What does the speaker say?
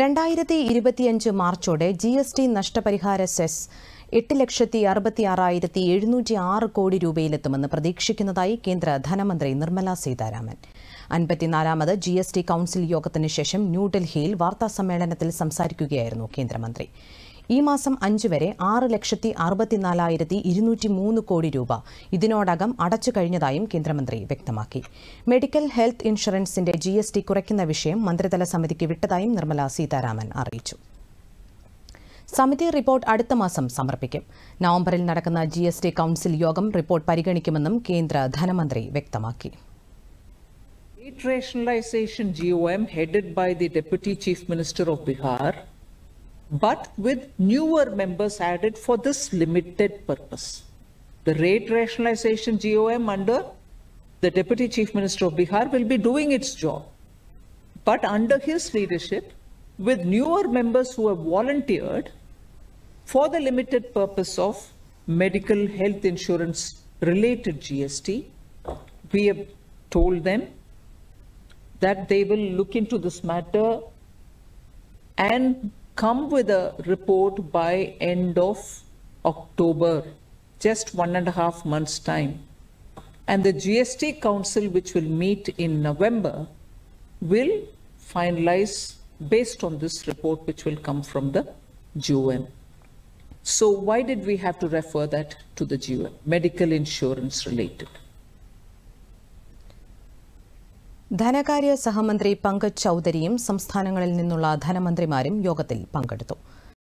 രണ്ടായിരത്തി ഇരുപത്തിയഞ്ച് മാർച്ചോടെ ജി എസ് ടി നഷ്ടപരിഹാര സെസ് എട്ട് ലക്ഷത്തി അറുപത്തി ആറായിരത്തി എഴുന്നൂറ്റി ആറ് കോടി രൂപയിലെത്തുമെന്ന് പ്രതീക്ഷിക്കുന്നതായി കേന്ദ്ര ധനമന്ത്രി നിർമ്മല സീതാരാമൻ. അൻപത്തിനാലാമത് ജി എസ് ടി കൌൺസിൽ യോഗത്തിന് ശേഷം ന്യൂഡൽഹിയിൽ വാർത്താസമ്മേളനത്തിൽ സംസാരിക്കുകയായിരുന്നു കേന്ദ്രമന്ത്രി. ഈ മാസം അഞ്ച് വരെ ആറ് ലക്ഷത്തി അറുപത്തിനാലായിരത്തി ഇരുന്നൂറ്റി മൂന്ന് കോടി രൂപ ഇതിനോടകം അടച്ചു കഴിഞ്ഞതായും കേന്ദ്രമന്ത്രി വ്യക്തമാക്കി. മെഡിക്കൽ ഹെൽത്ത് ഇൻഷുറൻസിന്റെ ജി എസ് ടി കുറയ്ക്കുന്ന വിഷയം മന്ത്രിതല സമിതിക്ക് വിട്ടതായും നിർമ്മല സീതാരാമൻ അറിയിച്ചു. സമിതി റിപ്പോർട്ട് അടുത്ത മാസം സമർപ്പിക്കും. നവംബറിൽ നടക്കുന്ന ജി എസ് ടി കൌൺസിൽ യോഗം റിപ്പോർട്ട് പരിഗണിക്കുമെന്നും കേന്ദ്ര ധനമന്ത്രി വ്യക്തമാക്കി. State rationalization GOM headed by but with newer members added for this limited purpose. The rate rationalization GOM under the Deputy Chief Minister of Bihar will be doing its job. But under his leadership, with newer members who have volunteered for the limited purpose of medical health insurance related GST, we have told them that they will look into this matter and come with a report by end of October, just one and a half months' time. And the GST Council, which will meet in November, will finalize based on this report, which will come from the GOM. So, why did we have to refer that to the GOM? Medical insurance related. ധനകാര്യ സഹമന്ത്രി പങ്കജ് ചൌധരിയും സംസ്ഥാനങ്ങളിൽ നിന്നുള്ള ധനമന്ത്രിമാരും യോഗത്തിൽ പങ്കെടുത്തു